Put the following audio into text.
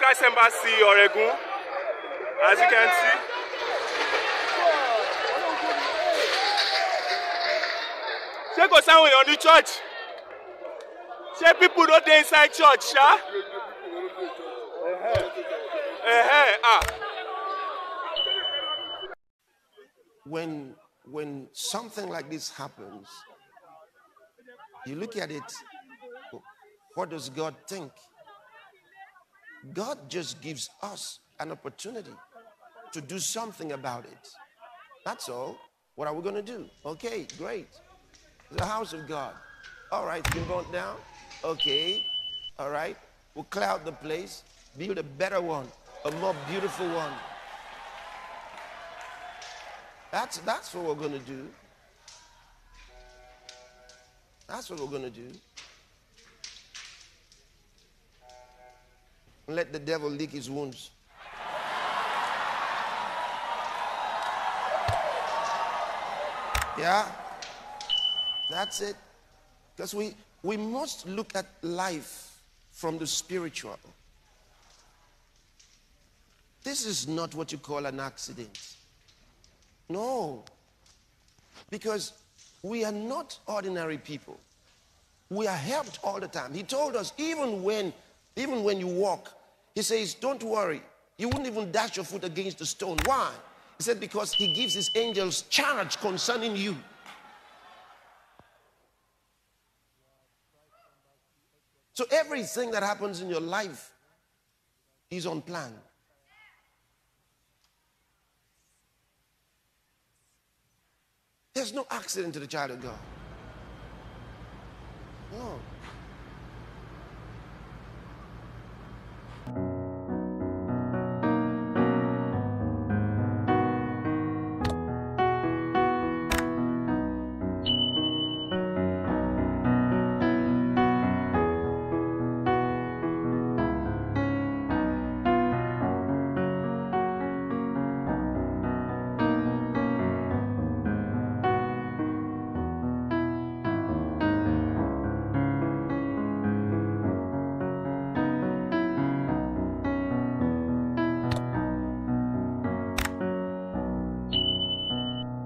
Christ Embassy Oregun, as you can see. Ṣé kò sáwọn èèyàn ní church? Ṣé people no dey inside church ṣá? When when something like this happens, you look at it, what does God think? God just gives us an opportunity to do something about it. That's all. What are we going to do? Okay, great. The house of God. All right, been burnt down. Okay, all right. We'll cloud the place, build a better one, a more beautiful one. That's, that's what we're going to do. That's what we're going to do. Let the devil lick his wounds. Yeah? That's it. Because we, we must look at life from the spiritual. This is not what you call an accident. No. Because we are not ordinary people. We are helped all the time. He told us even when even when you walk, he says, "Don't worry. You wouldn't even dash your foot against a stone." Why? He said because he gives his angels charge concerning you. So everything that happens in your life is on plan. There's no accident to the child of God. No.